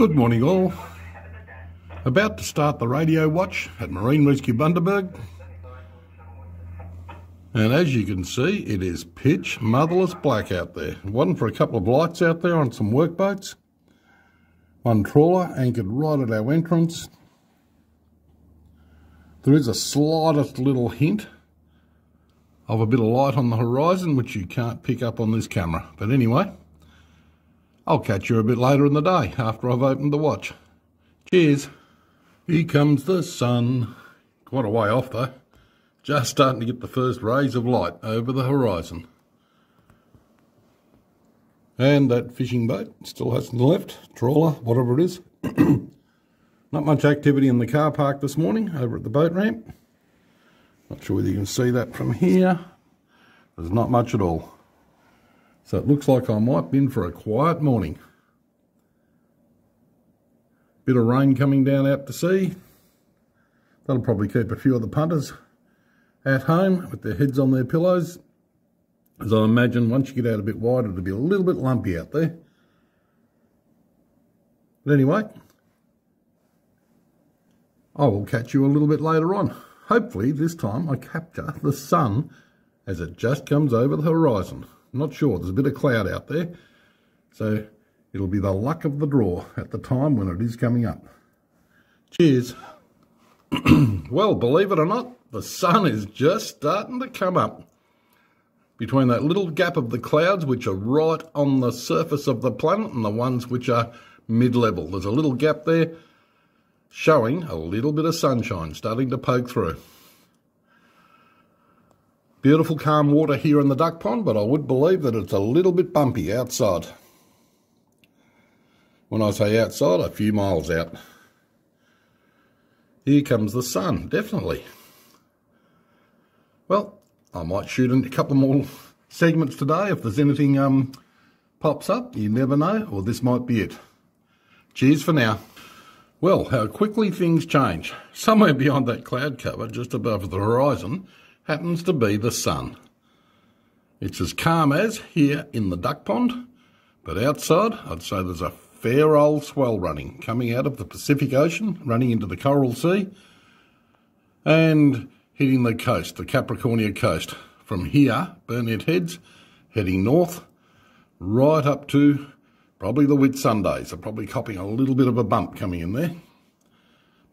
Good morning all. About to start the radio watch at Marine Rescue Bundaberg. And as you can see, it is pitch motherless black out there. One for a couple of lights out there on some workboats. One trawler anchored right at our entrance. There is a slightest little hint of a bit of light on the horizon, which you can't pick up on this camera. But anyway, I'll catch you a bit later in the day after I've opened the watch. Cheers. Here comes the sun. Quite a way off though. Just starting to get the first rays of light over the horizon. And that fishing boat still hasn't left. Trawler, whatever it is. Not much activity in the car park this morning over at the boat ramp. Not sure whether you can see that from here. There's not much at all. So it looks like I might be in for a quiet morning. Bit of rain coming down out to sea. That'll probably keep a few of the punters at home with their heads on their pillows. As I imagine once you get out a bit wider, it'll be a little bit lumpy out there. But anyway, I will catch you a little bit later on. Hopefully this time I capture the sun as it just comes over the horizon. Not sure. There's a bit of cloud out there. So it'll be the luck of the draw at the time when it is coming up. Cheers. well, believe it or not, the sun is just starting to come up. Between that little gap of the clouds, which are right on the surface of the planet, and the ones which are mid-level. There's a little gap there showing a little bit of sunshine starting to poke through. Beautiful calm water here in the duck pond, but I would believe that it's a little bit bumpy outside. When I say outside, a few miles out. Here comes the sun, definitely. Well, I might shoot in a couple more segments today if there's anything um, pops up. You never know, or this might be it. Cheers for now. Well, how quickly things change. Somewhere beyond that cloud cover, just above the horizon, happens to be the sun. It's as calm as here in the duck pond, but outside I'd say there's a fair old swell running, coming out of the Pacific Ocean, running into the Coral Sea, and hitting the coast, the Capricornia coast. From here, Burnett Heads, heading north, right up to probably the Whitsundays. They're probably copying a little bit of a bump coming in there.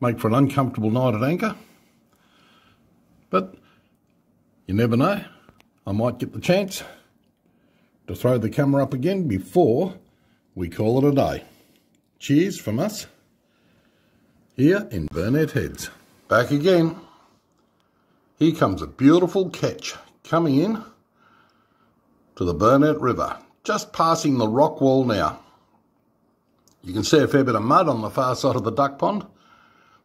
Make for an uncomfortable night at anchor. But you never know. I might get the chance to throw the camera up again before we call it a day. Cheers from us here in Burnett Heads. Back again. Here comes a beautiful ketch coming in to the Burnett River, just passing the rock wall now. You can see a fair bit of mud on the far side of the duck pond.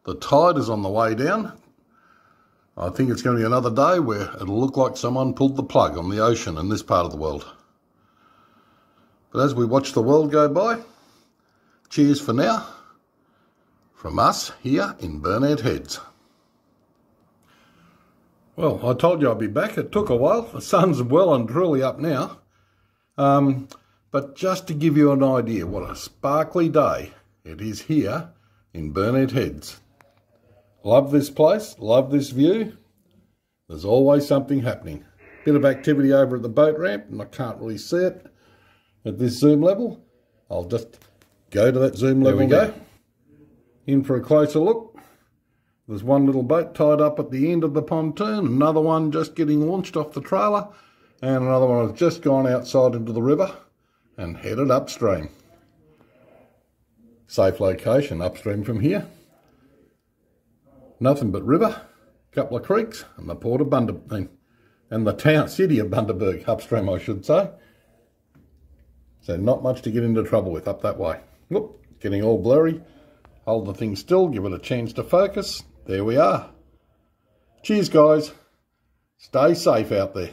The tide is on the way down. I think it's going to be another day where it'll look like someone pulled the plug on the ocean in this part of the world. But as we watch the world go by, cheers for now from us here in Burnett Heads. Well, I told you I'd be back. It took a while. The sun's well and truly up now. Um, but just to give you an idea what a sparkly day it is here in Burnett Heads. Love this place, love this view. There's always something happening. Bit of activity over at the boat ramp, and I can't really see it at this zoom level. I'll just go to that zoom level. There we go. In for a closer look. There's one little boat tied up at the end of the pontoon, another one just getting launched off the trailer, and another one has just gone outside into the river and headed upstream. Safe location upstream from here. Nothing but river, a couple of creeks, and the port of Bundaberg, and the town, city of Bundaberg, upstream I should say. So not much to get into trouble with up that way. Whoop, getting all blurry. Hold the thing still, give it a chance to focus. There we are. Cheers guys. Stay safe out there.